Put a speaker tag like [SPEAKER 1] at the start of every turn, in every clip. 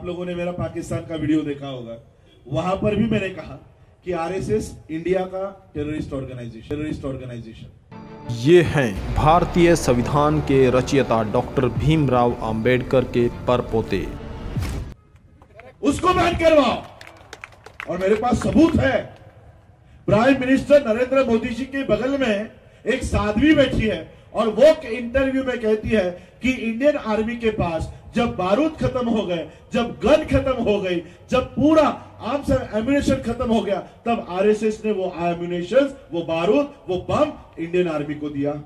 [SPEAKER 1] आप लोगों ने मेरा पाकिस्तान का वीडियो देखा होगा। वहाँ पर भी मैंने कहा कि आरएसएस इंडिया का टेररिस्ट ऑर्गेनाइजेशन टेररिस्ट ऑर्गेनाइजेशन
[SPEAKER 2] ये हैं भारतीय संविधान के रचयिता डॉक्टर भीमराव अंबेडकर के परपोते
[SPEAKER 1] उसको बैन करवाओ। और मेरे पास सबूत है प्राइम मिनिस्टर नरेंद्र मोदी जी के बगल में एक साध्वी बैठी है। और वो इंटरव्यू में कहती है कि इंडियन आर्मी के पास जब बारूद खत्म हो गए, जब गन खत्म हो गई, जब पूरा आर्म्स एम्यूनेशन खत्म हो गया, तब आरएसएस ने वो एम्यूनेशन वो बारूद, वो बम इंडियन आर्मी को दिया।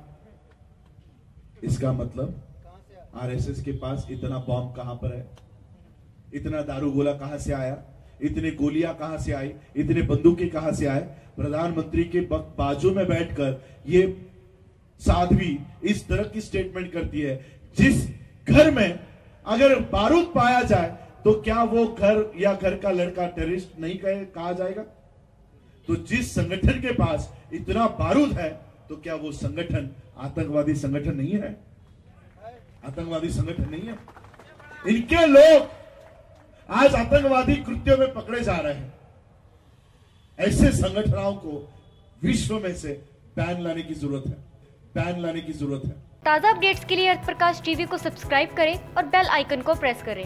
[SPEAKER 1] इसका मतलब आरएसएस के पास इतना बॉम्ब कहाँ पर है? इतना दारू गोला कहाँ से आया? इतने गोलियाँ कहाँ से आई? इतने बंदूकें कहाँ से आए? प्रधानमंत्री के बाजू में बैठकर ये साध्वी इस तरह की स्टेटमेंट करती है। जिस घर में अगर बारूद पाया जाए तो क्या वो घर या घर का लड़का टेररिस्ट नहीं कहे, कहा जाएगा? तो जिस संगठन के पास इतना बारूद है तो क्या वो संगठन आतंकवादी संगठन नहीं है? आतंकवादी संगठन नहीं है। इनके लोग आज आतंकवादी कृत्यों में पकड़े जा रहे हैं। ऐसे संगठनों को विश्व में से बैन लाने की ज़रूरत है। बैन लाने की ज़रूरत है।
[SPEAKER 3] ताज़ा अपडेट्स के लिए अर्थ प्रकाश टीवी को सब्सक्राइब करें और बेल आइकन को प्रेस करें।